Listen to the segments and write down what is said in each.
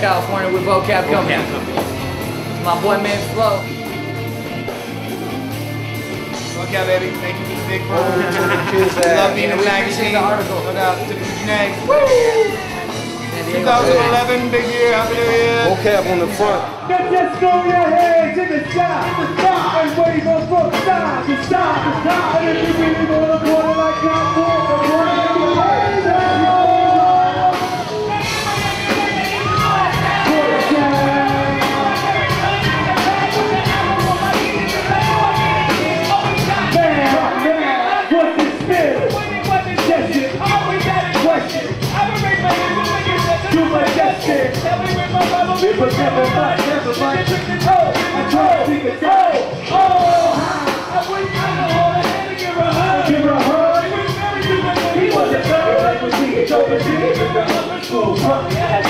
Vokab Kompany. Vokab Kompany. My boy man Flo. Okay, baby. Thank you for oh, the big Oh, bird. Love being in the magazine. the article. No doubt. To the Connect. San Diego. 2011, big year. Happy New Year. Vokab on the front. Let's just throw your hands in the sky, in the sky, It was never mind, never mind. Oh, I tried to think it out. Oh, give her a hug. He like when we get over here. The school punk at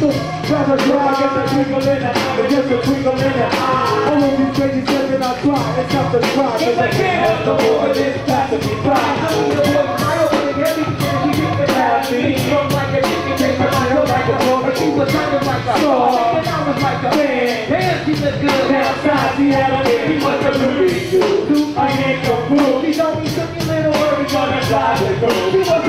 book, get it through Grab a dry, get the twinkle in the eye Just a twinkle in the ah, eye All of these crazy steps and I try It's not the try, cause I can't help no more of this Got to be fine I need a my opening heavy She get the nasty Come like a chicken, take my eye like a dog She was shining like a star And I was like a man. Damn, she look good Outside, she had a baby What the movie do? I ain't no fool. She told me, took me little we gonna through She was